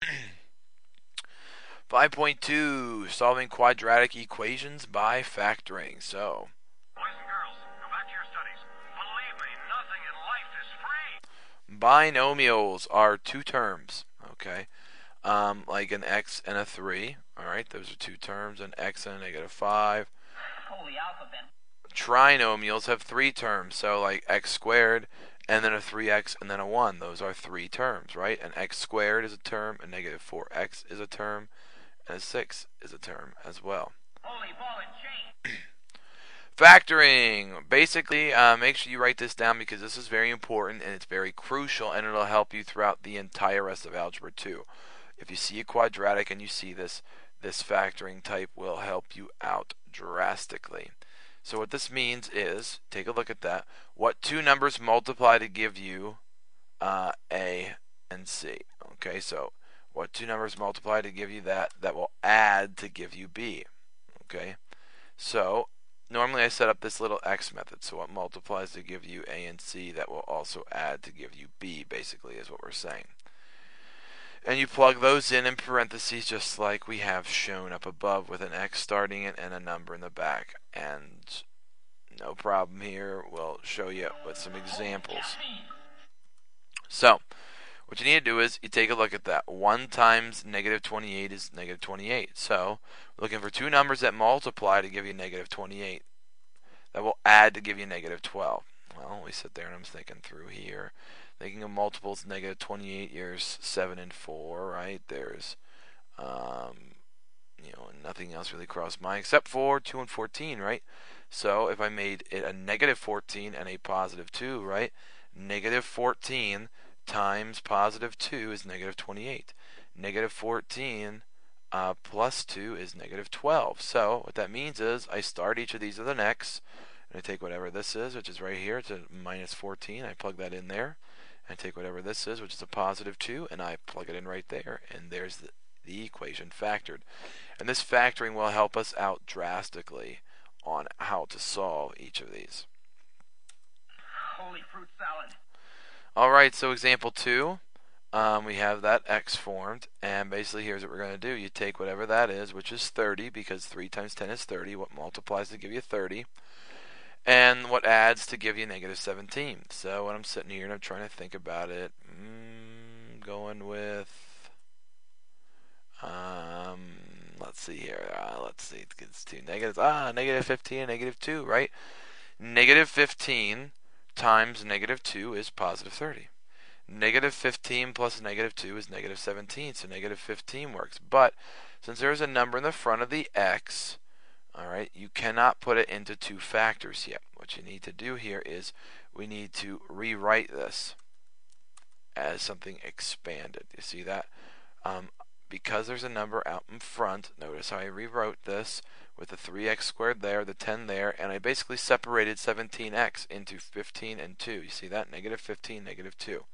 5.2 Solving quadratic equations by factoring. So, Boys and girls, go back to your studies. Believe me, nothing in life is free. binomials are two terms, okay? Um, like an x and a 3, alright? Those are two terms, an x and a negative 5. Holy alphabet. Trinomials have three terms, so like x squared and then a 3x and then a 1. Those are three terms, right? An x squared is a term, a negative 4x is a term, and a 6 is a term as well. Holy ball and chain. Factoring. Basically, uh, make sure you write this down because this is very important and it's very crucial and it'll help you throughout the entire rest of Algebra 2. If you see a quadratic and you see this, this factoring type will help you out drastically. So what this means is, take a look at that. What two numbers multiply to give you uh, A and C? Okay, so what two numbers multiply to give you that that will add to give you B? Okay, so normally I set up this little x method. So what multiplies to give you A and C that will also add to give you B, basically, is what we're saying. And you plug those in in parentheses just like we have shown up above with an x starting it and a number in the back. And no problem here. We'll show you with some examples. So, what you need to do is you take a look at that. 1 times negative 28 is negative 28. So, looking for two numbers that multiply to give you negative 28. That will add to give you negative 12. Well, we sit there and I'm thinking through here. Thinking of multiples, negative 28 years, 7 and 4, right? There's, um, you know, nothing else really crossed my except for 2 and 14, right? So if I made it a negative 14 and a positive 2, right? Negative 14 times positive 2 is negative 28. Negative 14 uh, plus 2 is negative 12. So what that means is I start each of these with an x, and I take whatever this is, which is right here, to minus 14, I plug that in there. I take whatever this is, which is a positive 2, and I plug it in right there. And there's the, the equation factored. And this factoring will help us out drastically on how to solve each of these. Holy fruit salad. Alright, so example 2, um, we have that x formed, and basically here's what we're going to do. You take whatever that is, which is 30, because 3 times 10 is 30, what multiplies to give you 30, and what adds to give you negative 17. So when I'm sitting here and I'm trying to think about it, mm, going with, um, let's see here, uh, let's see, it's two negatives, ah, negative 15 and negative 2, right? Negative 15 times negative 2 is positive 30. Negative 15 plus negative 2 is negative 17, so negative 15 works. But since there's a number in the front of the x, all right, you cannot put it into two factors yet. What you need to do here is we need to rewrite this as something expanded. You see that? Um, because there's a number out in front, notice how I rewrote this with the 3x squared there, the 10 there, and I basically separated 17x into 15 and 2. You see that? Negative 15, negative 2.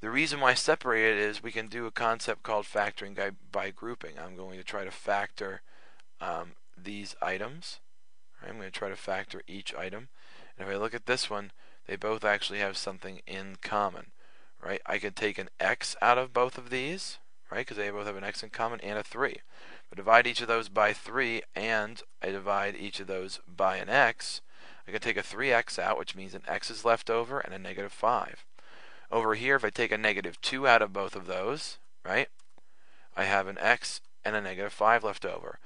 The reason why I separated is we can do a concept called factoring by, by grouping. I'm going to try to factor um, these items. I'm going to try to factor each item. And if I look at this one, they both actually have something in common. Right? I can take an x out of both of these, right? Because they both have an x in common and a 3. I divide each of those by 3 and I divide each of those by an x. I can take a 3x out, which means an x is left over and a negative 5. Over here, if I take a negative 2 out of both of those, right, I have an x and a negative 5 left over.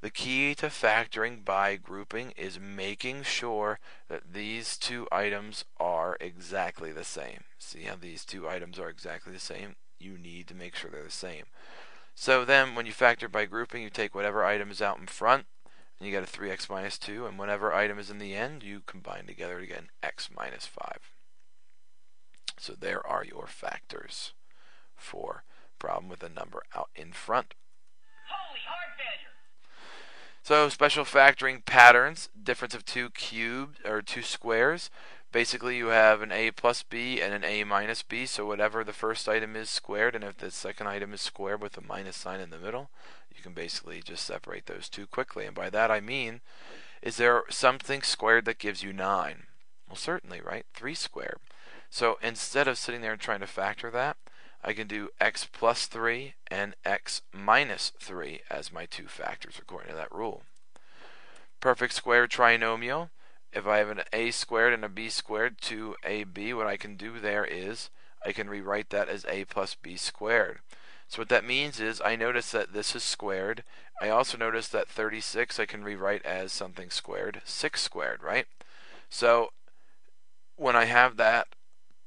The key to factoring by grouping is making sure that these two items are exactly the same. See how these two items are exactly the same? You need to make sure they're the same. So then when you factor by grouping, you take whatever item is out in front, and you get a 3x minus 2, and whatever item is in the end, you combine together to get an x minus 5. So there are your factors for problem with a number out in front. So special factoring patterns, difference of two cubed or two squares. Basically, you have an a plus b and an a minus b. So whatever the first item is squared, and if the second item is squared with a minus sign in the middle, you can basically just separate those two quickly. And by that I mean, is there something squared that gives you nine? Well, certainly, right? Three squared. So instead of sitting there and trying to factor that, I can do x plus 3 and x minus 3 as my two factors according to that rule. Perfect square trinomial. If I have an a squared and a b squared, 2ab, what I can do there is I can rewrite that as a plus b squared. So what that means is I notice that this is squared. I also notice that 36 I can rewrite as something squared, 6 squared, right? So when I have that,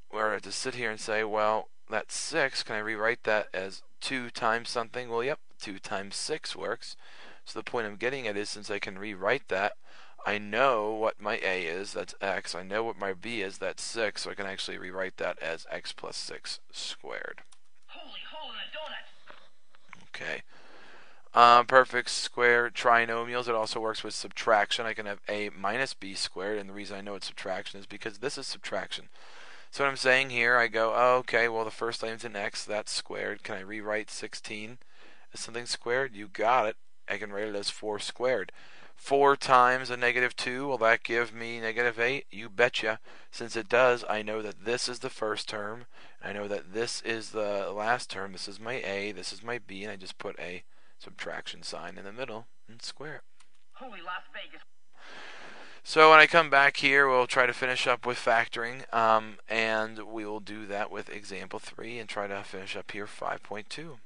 where I have to sit here and say, well, that's 6, can I rewrite that as 2 times something? Well, yep, 2 times 6 works. So the point I'm getting at is since I can rewrite that, I know what my a is, that's x. I know what my b is, that's 6, so I can actually rewrite that as x plus 6 squared. Holy hole in a donut. Okay. Uh, perfect square trinomials. It also works with subtraction. I can have a minus b squared, and the reason I know it's subtraction is because this is subtraction. So what I'm saying here, I go, oh, okay, well the first item's an x, that's squared. Can I rewrite 16 as something squared? You got it. I can write it as 4 squared. 4 times a negative 2, will that give me negative 8? You betcha. Since it does, I know that this is the first term. I know that this is the last term. This is my a, this is my b, and I just put a subtraction sign in the middle and square it. Holy Las Vegas. So when I come back here, we'll try to finish up with factoring, um, and we will do that with example 3 and try to finish up here 5.2.